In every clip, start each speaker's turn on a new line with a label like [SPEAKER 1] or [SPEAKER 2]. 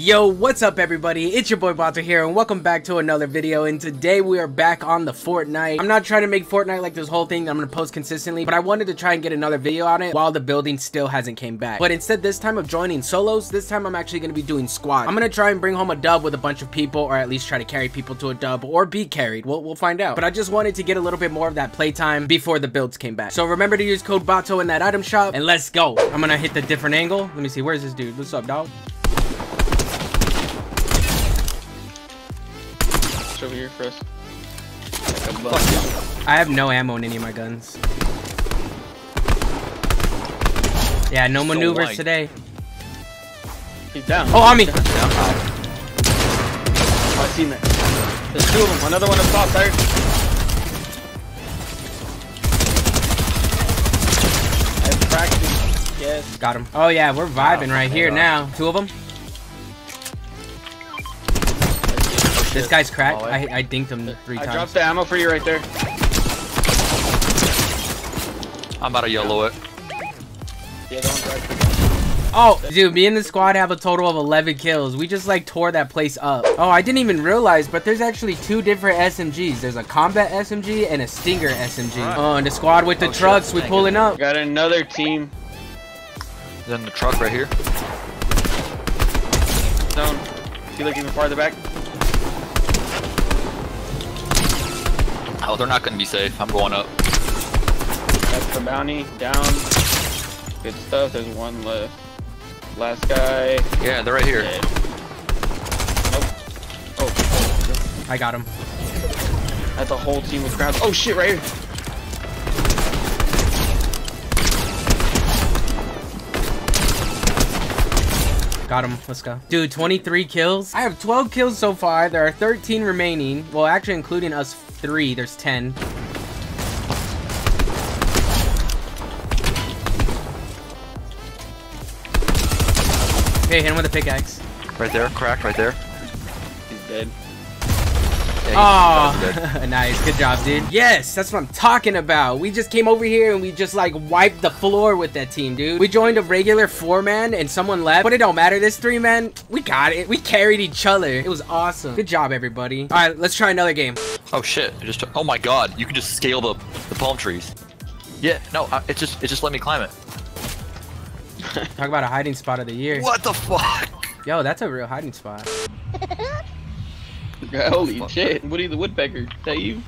[SPEAKER 1] Yo, what's up everybody? It's your boy Bato here and welcome back to another video and today we are back on the Fortnite. I'm not trying to make Fortnite like this whole thing I'm gonna post consistently, but I wanted to try and get another video on it while the building still hasn't came back. But instead this time of joining solos, this time I'm actually gonna be doing squad. I'm gonna try and bring home a dub with a bunch of people or at least try to carry people to a dub or be carried. We'll, we'll find out. But I just wanted to get a little bit more of that playtime before the builds came back. So remember to use code BATO in that item shop and let's go. I'm gonna hit the different angle. Let me see, where's this dude? What's up, dog?
[SPEAKER 2] Over here for us.
[SPEAKER 1] I have no ammo in any of my guns. Yeah, no maneuvers
[SPEAKER 3] light.
[SPEAKER 1] today.
[SPEAKER 2] He's down.
[SPEAKER 1] Oh, on me!
[SPEAKER 2] Down. Oh, I seen that. There's two of them. Another one up top, there. I have practice. Yes.
[SPEAKER 1] Got him. Oh yeah, we're vibing right here now. Two of them. This guy's cracked. I, I dinked him three
[SPEAKER 2] I
[SPEAKER 1] times.
[SPEAKER 2] dropped the ammo for you right there.
[SPEAKER 3] I'm about to yellow it.
[SPEAKER 2] Yeah.
[SPEAKER 1] Oh, dude, me and the squad have a total of 11 kills. We just like tore that place up. Oh, I didn't even realize, but there's actually two different SMGs. There's a combat SMG and a Stinger SMG.
[SPEAKER 2] Alright.
[SPEAKER 1] Oh, and the squad with the
[SPEAKER 3] Oh, shit.
[SPEAKER 1] trucks, we
[SPEAKER 3] Thank
[SPEAKER 1] pulling up.
[SPEAKER 2] Got another team.
[SPEAKER 3] Then the truck right here.
[SPEAKER 2] Zone. See, like even farther back.
[SPEAKER 3] Oh, they're not gonna be safe. I'm going up.
[SPEAKER 2] That's the bounty. Down. Good stuff. There's one left. Last guy.
[SPEAKER 3] Yeah, they're right here.
[SPEAKER 2] Dead. Nope. Oh, oh,
[SPEAKER 1] I got him.
[SPEAKER 2] that's a whole team of crowds. Oh shit, right here.
[SPEAKER 1] Got him. Let's go. Dude, 23 kills. I have 12 kills so far. There are 13 remaining. Well, actually, including us three, there's 10. Okay, hit him with a pickaxe.
[SPEAKER 3] Right there. Crack right there.
[SPEAKER 2] He's dead.
[SPEAKER 3] Yeah, he's- that was
[SPEAKER 1] Oh,
[SPEAKER 3] good.
[SPEAKER 1] nice. Good job, dude. Yes, that's what I'm talking about. We just came over here and we just like wiped the floor with that team, dude. We joined a regular four man and someone left, but it don't matter. This three man, we got it. We carried each other. It was awesome. Good job, everybody. All right, let's try another game.
[SPEAKER 3] Oh shit! It just. Oh my god! You can just scale the the palm trees. Yeah. No. I, it just. It just let me climb it.
[SPEAKER 1] Talk about a hiding spot of the year.
[SPEAKER 3] What the fuck?
[SPEAKER 1] Yo, that's a real hiding spot.
[SPEAKER 2] Holy
[SPEAKER 3] Fuck.
[SPEAKER 2] shit. Woody the Woodpecker. Is that you?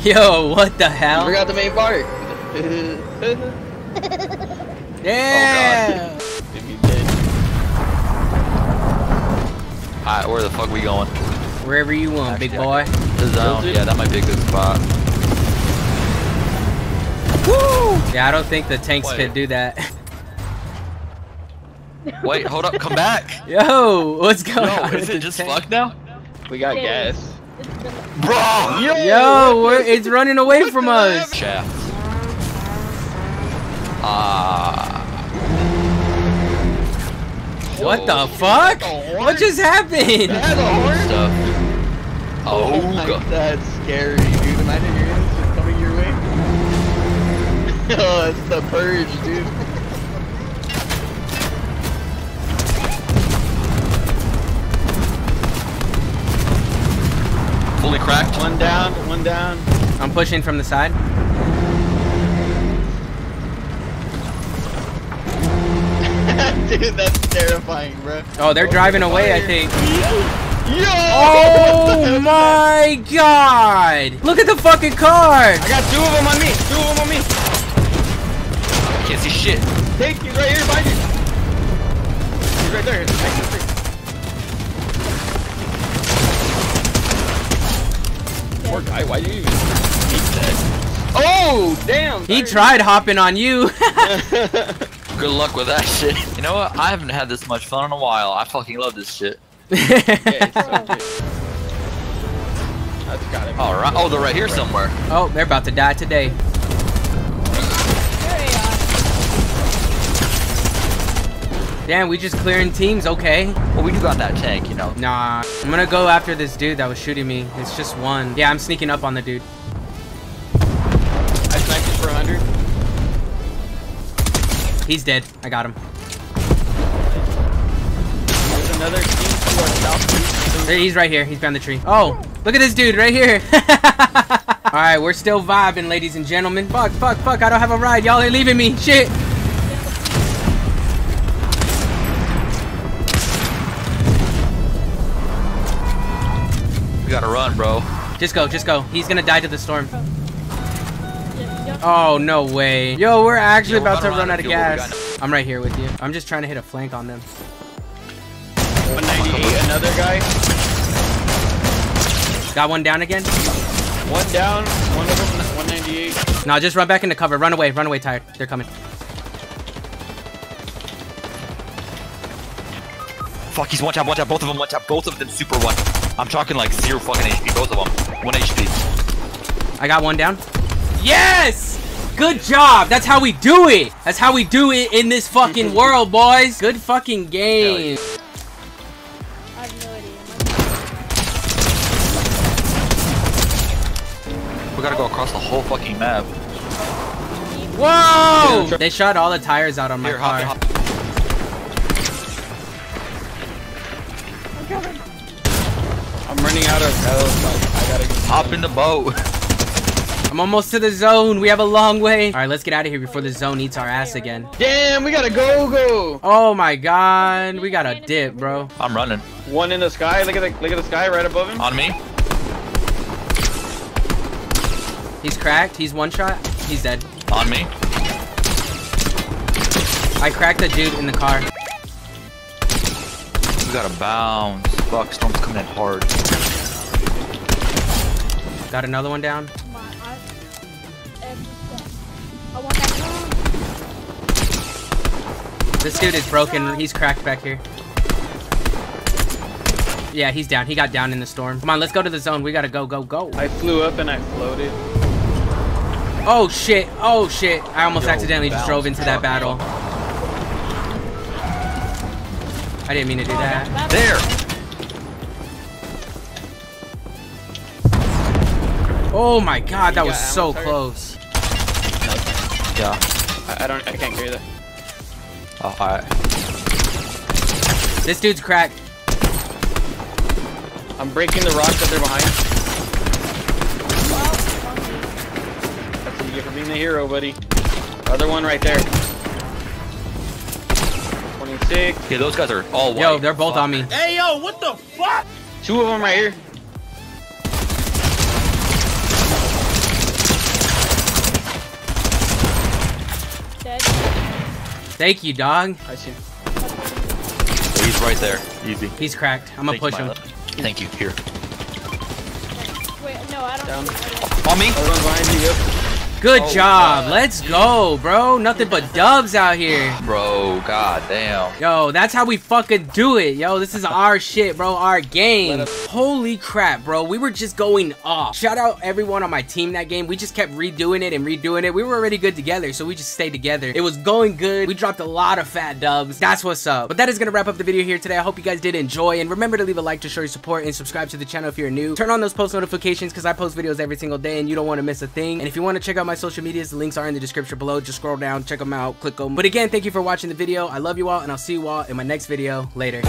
[SPEAKER 1] Yo, what the hell?
[SPEAKER 2] We got the main part.
[SPEAKER 1] Oh, yeah.
[SPEAKER 2] If you did.
[SPEAKER 3] Alright, where the fuck we going?
[SPEAKER 1] Wherever you want, big boy.
[SPEAKER 3] The zone. Yeah, that might be a good spot.
[SPEAKER 1] Woo! Yeah, I don't think the tanks
[SPEAKER 3] Wait.
[SPEAKER 1] could do that.
[SPEAKER 3] Wait, hold up. Come back.
[SPEAKER 1] Yo, what's going
[SPEAKER 3] No,
[SPEAKER 1] on?
[SPEAKER 3] is it just fucked now?
[SPEAKER 2] We got
[SPEAKER 4] Yeah.
[SPEAKER 2] gas.
[SPEAKER 3] Bro.
[SPEAKER 1] Yo, we're, it's running away from us.
[SPEAKER 3] Shaft. Ah.
[SPEAKER 1] What the
[SPEAKER 3] Whoa.
[SPEAKER 1] fuck? What just happened?
[SPEAKER 2] That has a horn?
[SPEAKER 3] Stuff. Oh,
[SPEAKER 2] my-
[SPEAKER 3] God.
[SPEAKER 2] that's scary, dude. Imagine your enemies coming your way. oh, that's the purge, dude.
[SPEAKER 3] Fully cracked.
[SPEAKER 2] One down, one down.
[SPEAKER 1] I'm pushing from the side.
[SPEAKER 2] dude, that's terrifying, bro.
[SPEAKER 1] Oh, they're driving away, I think.
[SPEAKER 2] Yo!
[SPEAKER 1] Oh my god! Look at the fucking car!
[SPEAKER 2] I got two of them on me. Two of them on me.
[SPEAKER 3] Can't see shit.
[SPEAKER 2] Take he's right here behind you.
[SPEAKER 1] He tried hopping on you.
[SPEAKER 3] Good luck with that shit. You know what? I haven't had this much fun in a while. I fucking love this shit.
[SPEAKER 2] Yeah, so good. That's gotta be.
[SPEAKER 3] All right. Oh, they're right here somewhere.
[SPEAKER 1] oh, they're about to die today. Damn, we just clearing teams, okay.
[SPEAKER 3] Well, we do got that tank, you know.
[SPEAKER 1] Nah, I'm gonna go after this dude that was shooting me. It's just one. Yeah, I'm sneaking up on the dude.
[SPEAKER 2] I sniped you for 100.
[SPEAKER 1] He's dead. I got him.
[SPEAKER 2] another team to our south.
[SPEAKER 1] There, he's right here. He's behind the tree. Oh, look at this dude right here. All right, we're still vibing, ladies and gentlemen. Fuck, fuck, fuck. I don't have a ride. Y'all are leaving me. Shit.
[SPEAKER 3] We gotta run, bro.
[SPEAKER 1] Just go, just go. He's gonna die to the storm.
[SPEAKER 4] Yeah, yeah.
[SPEAKER 1] Oh, no way. Yo, we're actually about to run
[SPEAKER 3] run
[SPEAKER 1] out of
[SPEAKER 3] if you- what we
[SPEAKER 1] gas. I'm right here with you. I'm just trying to hit a flank on them.
[SPEAKER 2] 198, another guy.
[SPEAKER 1] Got one down again?
[SPEAKER 2] One down, one of them, 198.
[SPEAKER 1] No, just run back into cover. Run away, run away, tired. They're coming.
[SPEAKER 3] Fuck, he's one tap, one tap, both of them, one tap, both of them super one. I'm talking like zero fucking HP, both of them. One HP.
[SPEAKER 1] I got one down. Yes! Good job. That's how we do it. That's how we do it in this fucking world, boys. Good fucking game.
[SPEAKER 4] I have no idea.
[SPEAKER 3] We gotta go across the whole fucking map.
[SPEAKER 1] Whoa! They shot all the tires out on my
[SPEAKER 3] Here,
[SPEAKER 1] car.
[SPEAKER 3] hop.
[SPEAKER 4] Oh I'm.
[SPEAKER 2] I'm running out of health. Like, I gotta.
[SPEAKER 3] Hop in the boat.
[SPEAKER 1] I'm almost to the zone. We have a long way. All right, let's get out of here before the zone eats our ass again.
[SPEAKER 2] Damn, we gotta go go.
[SPEAKER 1] Oh my god. We got a dip, bro.
[SPEAKER 3] I'm running.
[SPEAKER 2] One in the sky. Look at the look at the sky right above him.
[SPEAKER 3] On me.
[SPEAKER 1] He's cracked. He's one shot. He's dead.
[SPEAKER 3] On me.
[SPEAKER 1] I cracked the dude in the car.
[SPEAKER 3] We gotta bounce. Fuck, storm's coming in hard.
[SPEAKER 1] Got another one down. This dude is broken. He's cracked back here. Yeah, he's down. He got down in the storm. Come on, let's go to the zone. We gotta go, go, go.
[SPEAKER 2] I flew up and I floated.
[SPEAKER 1] Oh shit. Oh shit. I almost
[SPEAKER 3] Yo,
[SPEAKER 1] accidentally just drove into that battle. I didn't mean to do that.
[SPEAKER 3] There!
[SPEAKER 1] Oh my god, that was so close.
[SPEAKER 3] Yeah.
[SPEAKER 2] I, I don't. I can't carry that.
[SPEAKER 3] Oh, alright.
[SPEAKER 1] This dude's cracked.
[SPEAKER 2] I'm breaking the rocks that they're behind. That's what you get for being the hero, buddy. Other one right there. 26.
[SPEAKER 3] Yeah, those guys are all white.
[SPEAKER 1] Yo, they're both on me. Hey, yo, what the fuck?
[SPEAKER 2] Two of them right here.
[SPEAKER 1] Thank you, dog.
[SPEAKER 2] I see.
[SPEAKER 3] He's right there. Easy.
[SPEAKER 1] He's cracked. I'm gonna
[SPEAKER 3] Thank you,
[SPEAKER 1] push him.
[SPEAKER 3] Milo. Thank you. Here.
[SPEAKER 4] Wait, no, I don't.
[SPEAKER 2] Down.
[SPEAKER 4] I
[SPEAKER 3] On me.
[SPEAKER 2] Other one's behind you. Yep.
[SPEAKER 1] Good
[SPEAKER 3] Oh,
[SPEAKER 1] job.
[SPEAKER 3] God.
[SPEAKER 1] Let's go, bro. Nothing but dubs out here.
[SPEAKER 3] Bro, god damn.
[SPEAKER 1] Yo, that's how we fucking do it. Yo, this is our shit, bro. Our game. Holy crap, bro. We were just going off. Shout out everyone on my team that game. We just kept redoing it and redoing it. We were already good together, so we just stayed together. It was going good. We dropped a lot of fat dubs. That's what's up. But that is going to wrap up the video here today. I hope you guys did enjoy. And remember to leave a like to show your support and subscribe to the channel if you're new. Turn on those post notifications because I post videos every single day and you don't want to miss a thing. And if you want to check out my social medias. The links are in the description below. Just scroll down, check them out, click them. But again, thank you for watching the video. I love you all, and I'll see you all in my next video. Later.